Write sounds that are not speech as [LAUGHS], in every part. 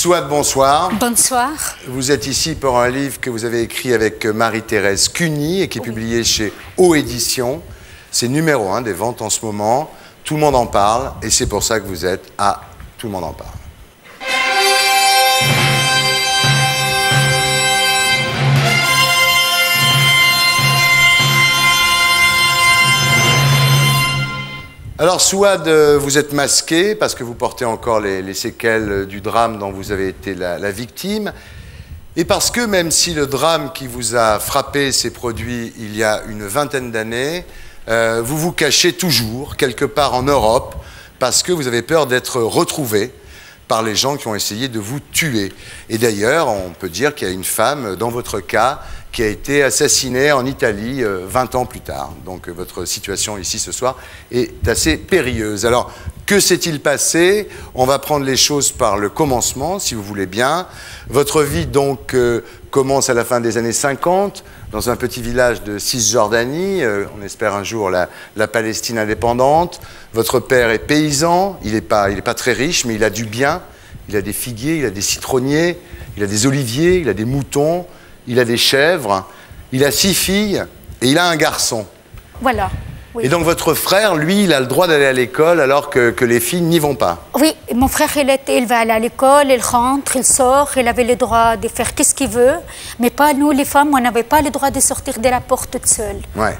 Souad, bonsoir. Bonsoir. Vous êtes ici pour un livre que vous avez écrit avec Marie-Thérèse Cuny et qui est publié chez O Éditions. C'est numéro un des ventes en ce moment. Tout le monde en parle et c'est pour ça que vous êtes à Tout le monde en parle. Alors Souad, euh, vous êtes masqué parce que vous portez encore les, les séquelles du drame dont vous avez été la, la, victime. Et parce que même si le drame qui vous a frappé s'est produit il y a une vingtaine d'années, euh, vous vous cachez toujours quelque part en Europe parce que vous avez peur d'être retrouvé par les gens qui ont essayé de vous tuer. Et d'ailleurs, on peut dire qu'il y a une femme, dans votre cas, qui a été assassinée en Italie euh, 20 ans plus tard. Donc euh, votre situation ici ce soir est assez périlleuse. Alors, que s'est-il passé? On va prendre les choses par le commencement, si vous voulez bien. Votre vie, donc, euh, commence à la fin des années 50, dans un petit village de Cisjordanie. Euh, on espère un jour la, Palestine indépendante. Votre père est paysan. Il n'est pas, pas très riche, mais il a du bien. Il a des figuiers, il a des citronniers, il a des oliviers, il a des moutons il a des chèvres, il a six filles et il a un garçon. Voilà. Oui. Et donc votre frère, lui, il a le droit d'aller à l'école alors que, que les filles n'y vont pas. Oui, mon frère, il, est, il va aller à l'école, il rentre, il sort, il avait le droit de faire qu'est-ce qu'il veut, mais pas nous, les femmes, on n'avait pas le droit de sortir de la porte toute seule. Ouais.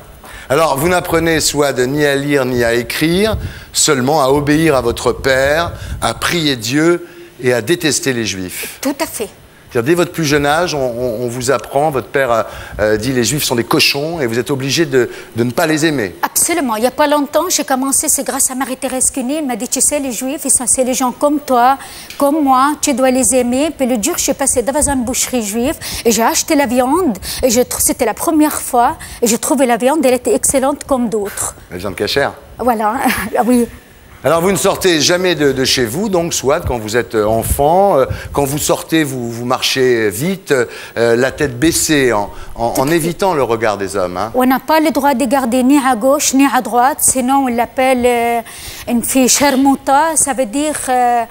Alors, vous n'apprenez soit de ni à lire ni à écrire, seulement à obéir à votre père, à prier Dieu et à détester les juifs. Tout à fait. Dès votre plus jeune âge, on, on, on vous apprend, votre père euh, dit les juifs sont des cochons et vous êtes obligé de, de, ne pas les aimer. Absolument. Il n'y a pas longtemps, j'ai commencé, c'est grâce à Marie-Thérèse Cuny. Elle m'a dit, tu sais, les juifs, c'est les gens comme toi, comme moi, tu dois les aimer. Puis le jour, je suis passée devant une boucherie juive et j'ai acheté la viande. Et c'était la première fois et j'ai trouvé la viande, elle était excellente comme d'autres. La viande cachère Voilà, [LAUGHS] ah oui. Alors vous ne sortez jamais de, de, chez vous, donc soit quand vous êtes enfant, euh, quand vous sortez, vous, vous marchez vite, euh, la tête baissée, en, en, en évitant le regard des hommes. Hein. On n'a pas le droit de garder ni à gauche ni à droite, sinon on l'appelle euh, une fille charmouta, ça veut dire... Euh,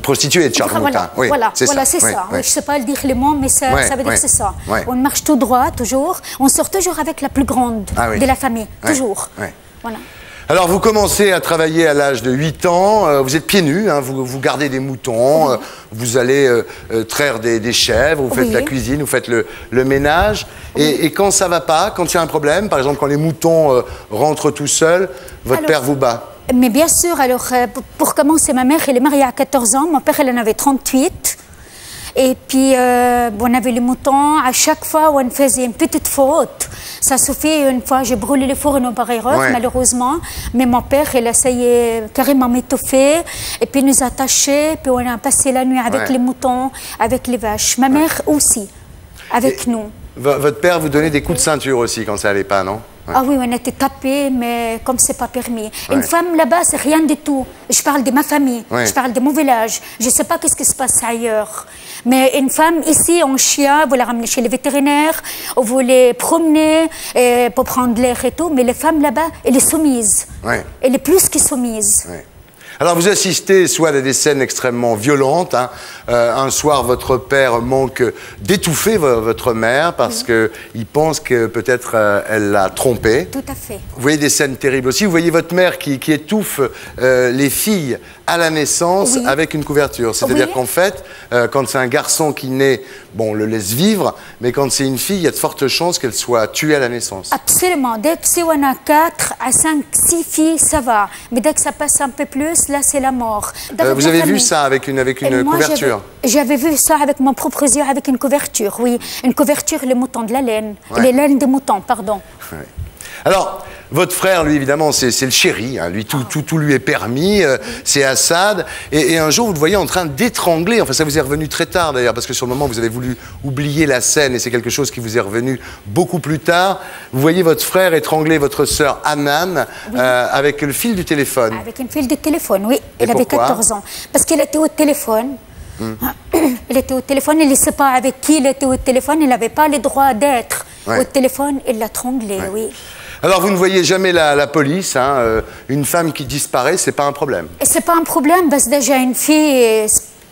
Prostituée de charmouta, voilà, oui, voilà, c'est voilà, ça. Oui, ça. Oui. Je ne sais pas le dire les mots, mais ça, ça veut dire c'est ça. On marche tout droit, toujours. On sort toujours avec la plus grande ah, de la famille, toujours. Voilà. Alors, vous commencez à travailler à l'âge de 8 ans, euh, vous êtes pieds nus, hein, vous, vous, gardez des moutons, euh, vous allez euh, traire des, des, chèvres, vous faites oui. la cuisine, vous faites le, le ménage. Oui. Et, et, quand ça va pas, quand il y a un problème, par exemple quand les moutons rentrent tout seuls, votre alors, père vous bat Mais bien sûr, alors pour commencer, ma mère elle est mariée à 14 ans, mon père elle en avait 38. Et puis, euh, on avait les moutons. À chaque fois, on faisait une petite faute. Ça suffit. Une fois, j'ai brûlé les fourneaux par erreur, ouais. malheureusement. Mais mon père, il essayait carrément m'étouffer. Et puis, nous attacher. Puis, on a passé la nuit avec ouais. les moutons, avec les vaches. Ma mère ouais. aussi, avec Et nous. Votre père vous donnait des coups de ceinture aussi quand ça n'allait pas, non? Ah oui, on était tapés, mais comme c'est pas permis. Ouais. Une femme là-bas, c'est rien du tout. Je parle de ma famille, ouais. je parle de mon village. Je sais pas qu'est-ce qui se passe ailleurs. Mais une femme ici, en chien, vous la ramenez chez les vétérinaires, vous les promenez pour prendre l'air et tout. Mais les femmes là-bas, elle est soumise. Ouais. Elle est plus que soumise. Alors vous assistez soit à des scènes extrêmement violentes. Hein. Euh, un soir, votre père manque d'étouffer votre mère parce oui. qu'il pense que peut-être euh, elle l'a trompé. Tout à fait. Vous voyez des scènes terribles aussi. Vous voyez votre mère qui, qui étouffe euh, les filles à la naissance oui. avec une couverture. C'est-à-dire oui. qu'en fait, euh, quand c'est un garçon qui naît, bon, on le laisse vivre, mais quand c'est une fille, il y a de fortes chances qu'elle soit tuée à la naissance. Absolument. Dès que a 4 à 5, 6 filles, ça va. Mais dès que ça passe un peu plus, là, c'est la mort. Euh, vous avez vu ça avec une, avec une moi, couverture J'avais vu ça avec mon propre yeux, avec une couverture, oui. Une couverture, les moutons de la laine. Ouais. Les laines des moutons, pardon. Ouais. Alors, votre frère, lui, évidemment, c'est le chéri. Hein. Lui, tout, tout, tout, lui est permis. Euh, c'est Assad. Et, et, un jour, vous le voyez en train d'étrangler. Enfin, ça vous est revenu très tard, d'ailleurs, parce que sur le moment, vous avez voulu oublier la scène. Et c'est quelque chose qui vous est revenu beaucoup plus tard. Vous voyez votre frère étrangler votre sœur Anan oui. euh, avec le fil du téléphone. Avec une fil du téléphone, oui. Elle avait 14 ans. Parce qu'elle était au téléphone. [CLEARS THROAT] Hum. Il était au téléphone, il ne sait pas avec qui il était au téléphone, il n'avait pas le droit d'être ouais. au téléphone, il l'a ouais. oui. Alors vous ne voyez jamais la, la police, hein, euh, une femme qui disparaît, c'est pas un problème. C'est pas un problème parce que déjà une fille,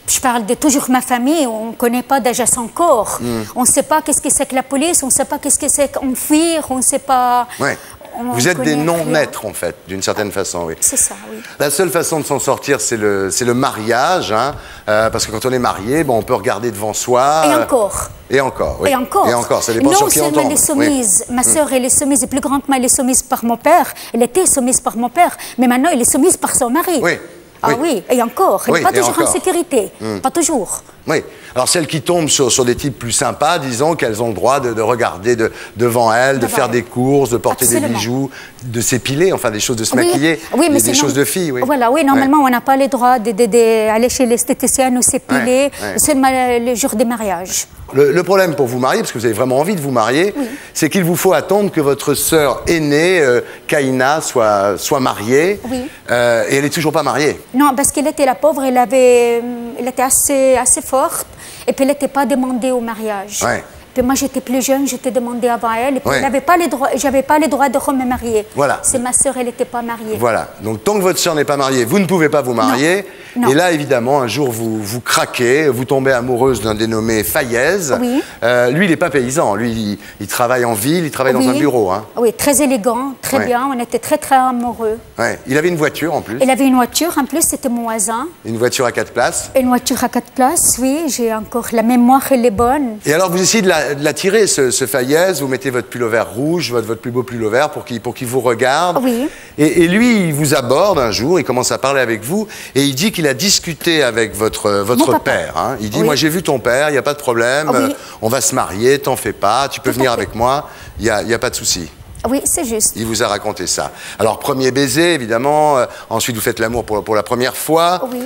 je parle de toujours ma famille, on ne connaît pas déjà son corps. Hmm. On ne sait pas qu'est-ce que c'est que la police, on ne sait pas qu'est-ce que c'est qu'enfuir, on ne sait pas... Ouais. On Vous êtes des non-maîtres, en fait, d'une certaine façon, oui. C'est ça, oui. La seule façon de s'en sortir, c'est le, le mariage, hein, euh, parce que quand on est marié, bon, on peut regarder devant soi. Et encore. Et encore, oui. Et encore. Et encore, ça dépend non sur qui on tombe. Oui. soumise, ma sœur elle est soumise, plus grande que moi elle est soumise par mon père, elle était soumise par mon père, mais maintenant elle est soumise par son mari. Oui. Ah Oui. oui, et encore, Oui, pas et toujours en encore. Hmm. sécurité, pas toujours. Oui. Alors celles qui tombent sur, sur des types plus sympas, disons qu'elles ont le droit de, de regarder de- devant elles, de faire des courses, de porter des bijoux, de s'épiler, enfin des choses de se Oui, maquiller, oui, mais des, des choses de filles, oui. Voilà, oui, normalement, on n'a pas le droit d'aller de, de- aller chez l'esthéticienne ou s'épiler, seulement le, le jour des mariages. Le, le problème pour vous marier, parce que vous avez vraiment envie de vous marier, c'est qu'il vous faut attendre que votre sœur aînée, euh, Kaina, soit, soit mariée. Oui. Euh, et elle n'est toujours pas mariée. Non, parce qu'elle était la pauvre, elle, avait, hum, elle était assez, assez forte, et puis elle n'était pas demandée au mariage. Ouais. Puis moi, j'étais plus jeune, j'étais demandée avant elle, et puis Ouais. n'avait pas les droits, j'avais pas les droits de me marier. Voilà. C'est ma sœur, elle n'était pas mariée. Voilà. Donc tant que votre sœur n'est pas mariée, vous ne pouvez pas vous marier. Non. Et là, évidemment, un jour, vous, vous craquez, vous tombez amoureuse d'un dénommé Fayez. Oui. Euh, lui, il n'est pas paysan. Lui, il, il travaille en ville, il travaille dans un bureau. Hein. Oui, très élégant, très Ouais. bien, on était très très amoureux. Ouais. Il avait une voiture en plus. Elle avait une voiture, en plus c'était mon voisin. Une voiture à quatre places. Une voiture à quatre places, oui, j'ai encore la mémoire, elle est bonne. Et alors, vous essayez de la, de la ce, ce Fayez. Vous mettez votre pull vert rouge, votre, votre plus beau pull vert pour qu'il pour qu'il vous regarde. Oui. Et, et lui, il vous aborde un jour, il commence à parler avec vous, et il dit qu'il a discuté avec votre, votre Mon papa. père. hein. Il dit, Oui. moi j'ai vu ton père, il n'y a pas de problème, oui. euh, on va se marier, t'en fais pas, tu peux venir avec moi, il n'y a, y a pas de souci. Oui, c'est juste. Il vous a raconté ça. Alors, premier baiser, évidemment, euh, ensuite vous faites l'amour pour, pour la première fois, Oui.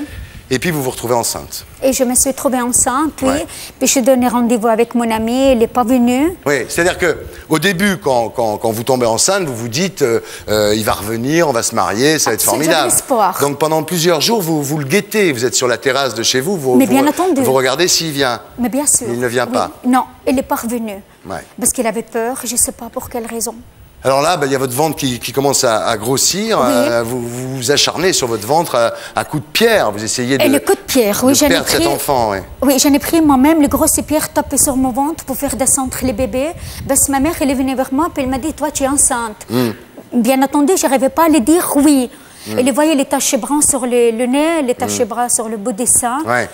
Et puis vous vous retrouvez enceinte. Et je me suis trouvée enceinte, oui. Ouais. Puis je donnais rendez-vous avec mon ami, elle n'est pas venue. Oui, c'est-à-dire que au début, quand, quand- quand vous tombez enceinte, vous vous dites, euh, euh, il va revenir, on va se marier, ça va être formidable. espoir. Donc pendant plusieurs jours, vous, vous le guettez, vous êtes sur la terrasse de chez vous, vous, Mais vous- bien entendu. vous regardez s'il vient. Mais bien sûr. Il ne vient oui. pas. Non, elle n'est pas revenue. Ouais. Parce qu'elle avait peur, je ne sais pas pour quelle raison. Alors là, ben, il y a votre ventre qui, qui commence à, à grossir, Oui. euh, vous, vous vous acharnez sur votre ventre à, à coups de pierre, vous essayez de, Et le coup de pierre, oui, j'en ai perdre cet pris. enfant. ouais. Oui, j'en ai pris moi-même, les grosses pierres tapées sur mon ventre pour faire descendre les bébés. Parce que ma mère, elle est venue vers moi, puis elle m'a dit Toi, tu es enceinte. Hmm. Bien entendu, je n'arrivais pas à lui dire oui. Elle voyait les taches brunes sur le, le nez, les taches brunes sur le bout des seins. Ouais,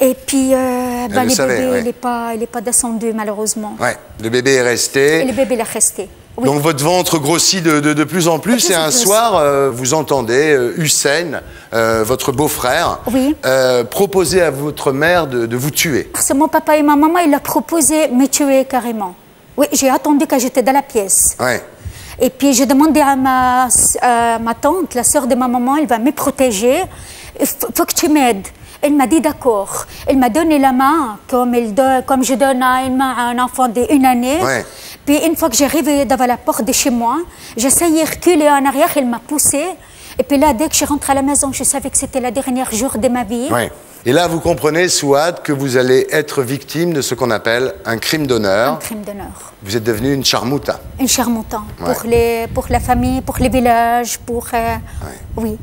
Et puis, euh, bah, le bébés, ouais. il n'est pas, descendu, malheureusement. ouais. Le bébé est Et resté. le bébé, il est resté. Oui. Donc votre ventre grossit de, de- de plus en plus et en un plus. soir, euh, vous entendez euh, Hussein, euh, votre beau-frère, Oui. proposer à votre mère de, de vous tuer. Parce que mon papa et ma maman, ils ont proposé de me tuer carrément. Oui, j'ai attendu quand j'étais dans la pièce. Ouais. Et puis j'ai demandé à ma, à ma tante, la sœur de ma maman, elle va me protéger. Il faut, que tu m'aides. Elle m'a dit d'accord. Elle m'a donné la main, comme, elle comme je donne à une main à un enfant d'une année. Ouais. Puis une fois que j'arrive devant la porte de chez moi, j'essayais de reculer en arrière, elle m'a poussée. Et puis là, dès que je rentre à la maison, je savais que c'était le dernier jour de ma vie. Ouais. Et là, vous comprenez, Souad, que vous allez être victime de ce qu'on appelle un crime Un d'honneur. crime d'honneur. Vous êtes devenu une charmouta. Une charmoutant Ouais. pour, les, pour la famille, pour les villages, pour... euh, Oui.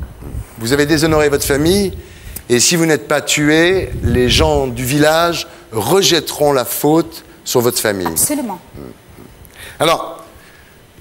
Vous avez déshonoré votre famille, et si vous n'êtes pas tué, les gens du village rejetteront la faute sur votre famille. Absolument. Alors,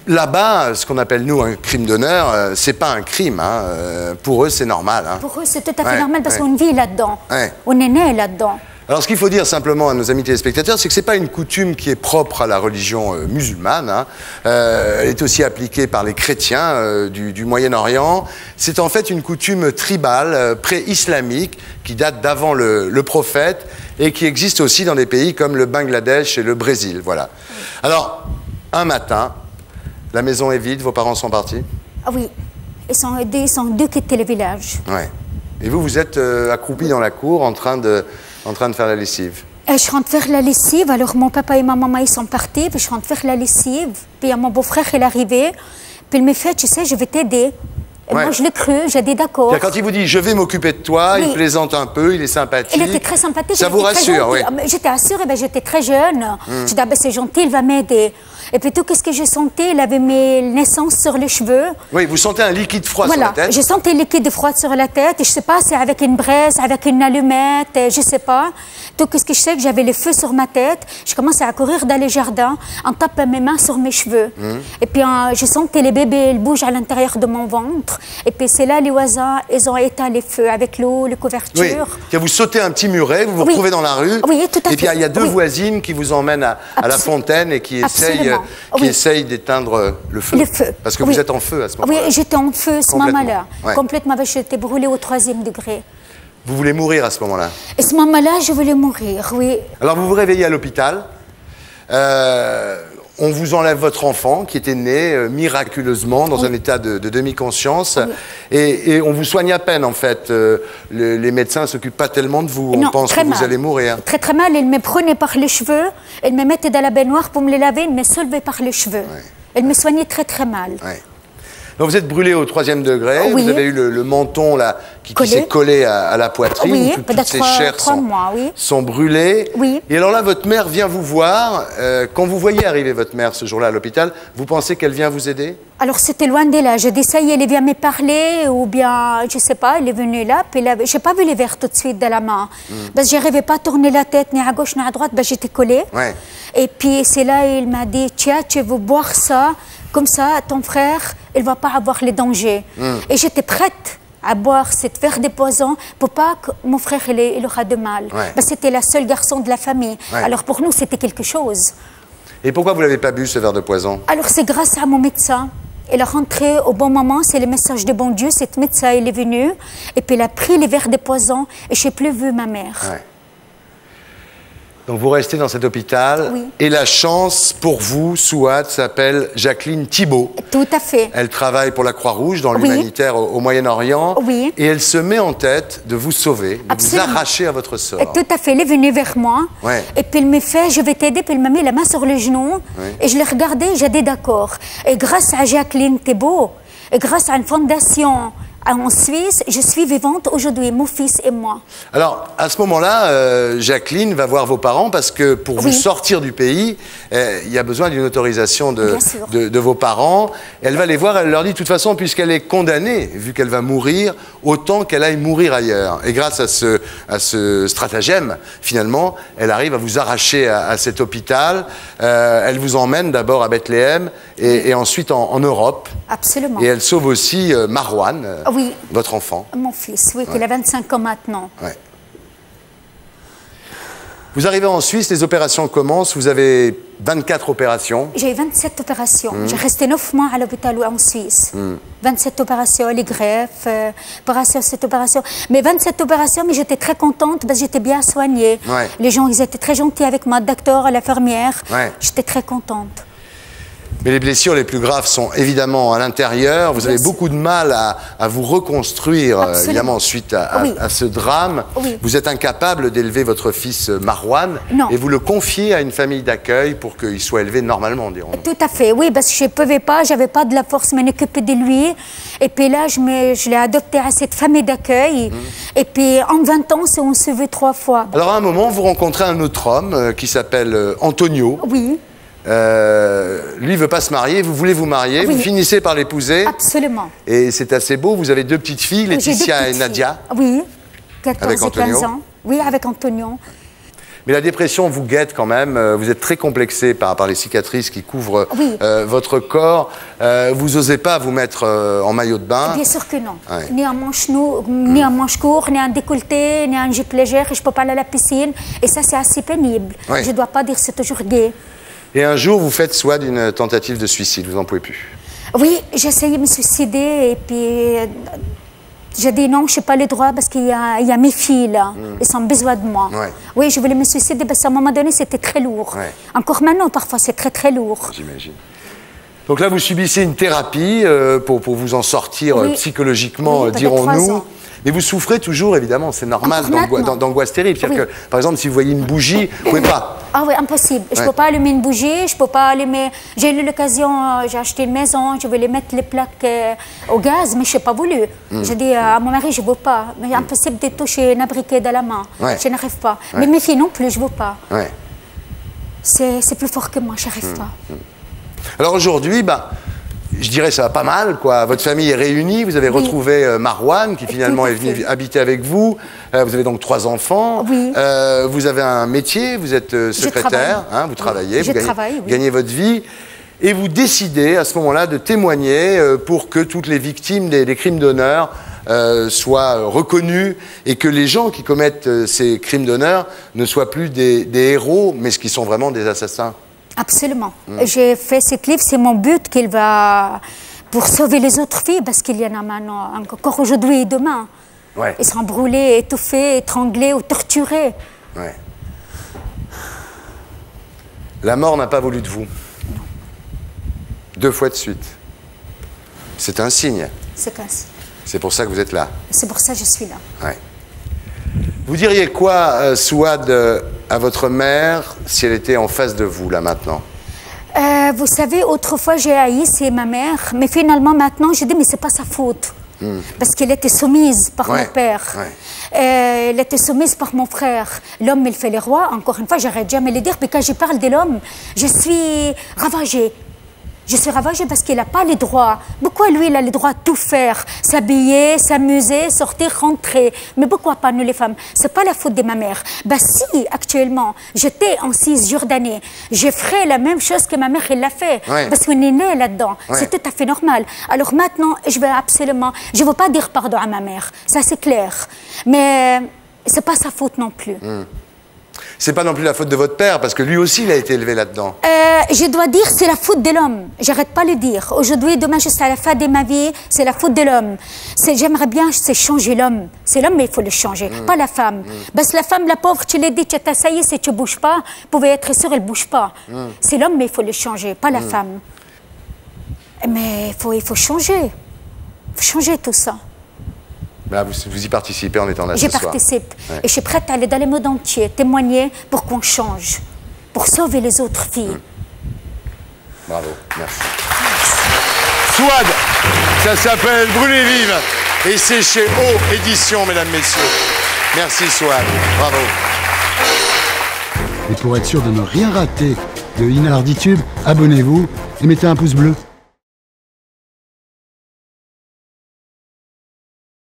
là-bas, ce qu'on appelle nous un crime d'honneur, euh, c'est pas un crime. hein, euh, pour eux, c'est normal. hein. Pour eux, c'est tout à fait Ouais, normal parce ouais. qu'on vit là-dedans. Ouais. On est né là-dedans. Alors, ce qu'il faut dire simplement à nos amis téléspectateurs, c'est que ce n'est pas une coutume qui est propre à la religion euh, musulmane. hein. Euh, elle est aussi appliquée par les chrétiens du, du Moyen-Orient. C'est en fait une coutume tribale, pré-islamique, qui date d'avant le, le prophète et qui existe aussi dans des pays comme le Bangladesh et le Brésil. Voilà. Alors, un matin, la maison est vide, vos parents sont partis? Ah oui. Ils sont, ils sont deux quittés le village. Ouais. Et vous, vous êtes euh, accroupi dans la cour en train de, en train de faire la lessive? Et je rentre faire la lessive. Alors, mon papa et ma maman, ils sont partis. Puis, je rentre faire la lessive. Puis, a mon beau-frère, il est arrivé. Puis, il me fait, tu sais, je vais t'aider. Et Ouais. moi, je l'ai cru. J'ai dit d'accord. Quand il vous dit je vais m'occuper de toi, il plaisante un peu, il est sympathique. Il était très sympathique. Ça vous rassure, oui. Ah, J'étais assurée, ben, j'étais très jeune. Je dis, ah, ben, c'est gentil, il va m'aider. Et puis tout ce que je sentais, il avait mes naissances sur les cheveux. Oui, vous sentez un liquide froid voilà, sur la tête je sentais le liquide froid sur la tête. Et je sais pas, c'est avec une braise, avec une allumette, et je sais pas. Tout ce que je sais, que j'avais le feu sur ma tête. Je commençais à courir dans les jardins en tapant mes mains sur mes cheveux. Hum. Et puis euh, je sentais les bébés, ils bougent à l'intérieur de mon ventre. Et puis c'est là les voisins, ils ont éteint les feux avec l'eau, les Oui, couvertures. que vous sautez un petit muret, vous vous Oui. retrouvez dans la rue. Oui, tout à Et puis il y a- fait. deux Oui. voisines qui vous emmènent à, à la fontaine et qui essayent, Absolument. Qui Oui. essayent d'éteindre le feu. Le feu. Parce que Oui. vous êtes en feu à ce moment-là. Oui, j'étais en feu ce Complètement. moment-là. Ouais. Complètement, j'étais brûlée au troisième degré. Vous voulez mourir à ce moment-là. Et ce moment-là, je voulais mourir, oui. Alors vous vous réveillez à l'hôpital. Euh, on vous enlève votre enfant qui était né euh, miraculeusement dans un état de, de demi-conscience. Et, et on vous soigne à peine en fait. Euh, le- les médecins ne s'occupent pas tellement de vous. On pense que vous allez mourir. Très très mal, elle me prenait par les cheveux, elle me mettait dans la baignoire pour me les laver, elle me soulevait par les cheveux. Elle me soignait très très mal. Donc vous êtes brûlé au troisième degré, Oui. vous avez eu le, le menton là qui, s'est collé à, à la poitrine, Oui, toutes ces chairs trois sont, mois, oui. sont brûlées. Oui. Et alors là, votre mère vient vous voir. Euh, quand vous voyez arriver votre mère ce jour-là à l'hôpital, vous pensez qu'elle vient vous aider? Alors c'était loin de là. Je dis ça y est, elle vient me parler, ou bien, je sais pas, elle est venue là, puis je n'ai pas vu les verres tout de suite de la main. Hmm. Parce que j'arrivais pas à tourner la tête, ni à gauche, ni à droite, j'étais collée. Ouais. Et puis c'est là, il m'a dit, tiens, tu veux boire ça, comme ça, ton frère, il va pas avoir les dangers. Hmm. Et j'étais prête à boire cette verre de poison pour pas que mon frère il, ait- il aura de mal. Ouais. Ben, c'était la seule garçon de la famille. Ouais. Alors pour nous, c'était quelque chose. Et pourquoi vous l'avez pas bu ce verre de poison? Alors c'est grâce à mon médecin. Elle est rentrée au bon moment, c'est le message de bon Dieu. Cette médecin, il est venu et puis il a pris les verres de poison et je n'ai plus vu ma mère. Ouais. Donc vous restez dans cet hôpital Oui. et la chance pour vous, Souad, s'appelle Jacqueline Thibault. Tout à fait. Elle travaille pour la Croix-Rouge dans Oui. l'humanitaire au, au Moyen-Orient. Oui. Et elle se met en tête de vous sauver, de Absolument. vous arracher à votre sort. Tout à fait. Elle est venue vers moi. Ouais. Et puis elle me fait, je vais t'aider. Puis elle m'a mis la main sur le genou. Et je l'ai regardé, j'ai dit d'accord. Et grâce à Jacqueline Thébault, et grâce à une fondation en Suisse, je suis vivante aujourd'hui, mon fils et moi. Alors, à ce moment-là, euh, Jacqueline va voir vos parents parce que pour vous sortir du pays, euh, il y a besoin d'une autorisation de, vos parents. Elle va les voir, elle leur dit, de toute façon, puisqu'elle est condamnée, vu qu'elle va mourir, autant qu'elle aille mourir ailleurs. Et grâce à ce, à ce stratagème, finalement, elle arrive à vous arracher à, à cet hôpital. Euh, elle vous emmène d'abord à Bethléem et, et ensuite en, en Europe. Absolument. Et elle sauve aussi Marwan, Ah oui. votre enfant. Mon fils, oui, il a 25 ans maintenant. Ouais. Vous arrivez en Suisse, les opérations commencent, vous avez 24 opérations. J'ai eu 27 opérations. Hmm. J'ai resté 9 mois à l'hôpital en Suisse. 27 opérations, les greffes, euh, opérations, cette opération. Mais 27 opérations, mais j'étais très contente parce que j'étais bien soignée. Ouais. Les gens, ils étaient très gentils avec moi, docteur, l'infirmière. Ouais. J'étais très contente. Mais les blessures les plus graves sont évidemment à l'intérieur. Vous avez beaucoup de mal à, à vous reconstruire, euh, Absolument. évidemment, suite à, Oui. à ce drame. Oui. Vous êtes incapable d'élever votre fils euh, Marwan Non. et vous le confiez à une famille d'accueil pour qu'il soit élevé normalement, dirons-nous. Tout à fait, oui, parce que je ne pouvais pas, j'avais pas de la force de m'occuper de lui. Et puis là, je, me- je l'ai adopté à cette famille d'accueil. Et puis en 20 ans, on se veut trois fois. Alors à un moment, vous rencontrez un autre homme euh, qui s'appelle Antonio. Oui, Euh, lui veut pas se marier, vous voulez vous marier, Oui. vous finissez par l'épouser. absolument. Et c'est assez beau, vous avez deux petites filles, Laetitia et Nadia. filles. Oui, 14 Avec et 15 Antonio. ans. Oui, avec Antonio. Mais la dépression vous guette quand même, euh, vous êtes très complexé par, par les cicatrices qui couvrent Oui. euh, votre corps. Euh, vous n'osez pas vous mettre euh, en maillot de bain. Bien sûr que non. Ouais. Ni un manche nou, ni un manche court, ni un décolleté, ni un jupe légère. Je peux pas aller à la piscine. Et ça, c'est assez pénible. Ouais. Je dois pas dire que c'est toujours gay. Et un jour, vous faites soit d'une tentative de suicide, vous n'en pouvez plus. Oui, j'ai essayé de me suicider et puis euh, j'ai dit non, je n'ai pas le droit parce qu'il y, a- il y a mes filles là. Ils ont besoin de moi. Ouais. Oui, je voulais me suicider parce qu'à un moment donné, c'était très lourd. Ouais. Encore maintenant, parfois, c'est très très lourd. J'imagine. Donc là, vous subissez une thérapie euh, pour, pour vous en sortir Oui. euh, psychologiquement, Oui, dirons-nous. Mais vous souffrez toujours, évidemment, c'est normal, d'angoisse terrible. C'est-à-dire Oui. que, par exemple, si vous voyez une bougie, vous pouvez pas. Ah oui, impossible. Je ne peux pas allumer une bougie, je peux pas allumer. J'ai eu l'occasion, euh, j'ai acheté une maison, je voulais mettre les plaques euh, au gaz, mais je n'ai pas voulu. Hmm. J'ai dit à mon mari, je ne veux pas. Mais impossible de toucher un briquet dans la main. Ouais. Je n'arrive pas. Ouais. Mais mes filles non plus, je ne veux pas. C'est plus fort que moi, je Hmm. n'arrive pas. Alors aujourd'hui, bah, je dirais ça va pas mal, quoi. Votre famille est réunie, vous avez retrouvé euh, Marwan, qui finalement est venu habiter avec vous. Euh, vous avez donc trois enfants. Oui. Euh, vous avez un métier, vous êtes secrétaire, hein, vous travaillez, vous gagnez, travaille, oui. gagnez votre vie. Et vous décidez à ce moment-là de témoigner pour que toutes les victimes des, des crimes d'honneur soient reconnues et que les gens qui commettent ces crimes d'honneur ne soient plus des, des héros, mais ce qui sont vraiment des assassins. Absolument. J'ai fait ce clip, c'est mon but qu'il va pour sauver les autres filles, parce qu'il y en a maintenant encore aujourd'hui et demain. Ouais. Ils seront brûlés, étouffés, étranglés ou torturés. Ouais. La mort n'a pas voulu de vous. Deux fois de suite. C'est un signe. C'est. C'est pour ça que vous êtes là. C'est pour ça que je suis là. Ouais. Vous diriez quoi, euh, Souad, euh, à votre mère si elle était en face de vous, là, maintenant? Euh, vous savez, autrefois j'ai haï, c'est ma mère, mais finalement maintenant je dis mais c'est pas sa faute. Parce qu'elle était soumise par Hmm. Ouais, mon père. ouais. Euh, elle était soumise par mon frère. L'homme, il fait les rois. Encore une fois, j'arrête jamais de le dire. Puis quand je parle de l'homme, je suis ravagée. Je suis ravagée parce qu'il n'a pas les droits. Pourquoi lui, il a le droit de tout faire? S'habiller, s'amuser, sortir, rentrer. Mais pourquoi pas nous les femmes? C'est pas la faute de ma mère. Bah si, actuellement, j'étais en Cisjordanie, je ferais la même chose que ma mère, elle l'a fait. Ouais. Parce qu'on est né là-dedans. Ouais. C'est tout à fait normal. Alors maintenant, je vais absolument... Je ne veux pas dire pardon à ma mère. Ça, c'est clair. Mais c'est pas sa faute non plus. C'est pas non plus la faute de votre père, parce que lui aussi, il a été élevé là-dedans. Euh, je dois dire c'est la faute de l'homme. J'arrête pas de le dire. Aujourd'hui, demain, jusqu'à la fin de ma vie, c'est la faute de l'homme. J'aimerais bien c'est changer l'homme. C'est l'homme, mais il faut le changer, pas la femme. Parce que la femme, la pauvre, tu l'as dit, tu t'essayes, si tu bouges pas, vous pouvez être sûr, elle bouge pas. C'est l'homme, mais il faut le changer, pas la femme. Mais faut, il faut changer. Il faut changer tout ça. Bah, vous, vous y participez en étant là J'y ce soir. participe. Ouais. Et je suis prête à aller dans le monde entier, témoigner pour qu'on change, pour sauver les autres filles. Bravo, merci. Swad, ça s'appelle Brûler vive et c'est chez O Édition, mesdames, messieurs. Merci Swad, bravo. Et pour être sûr de ne rien rater de Inalarditube, abonnez-vous et mettez un pouce bleu.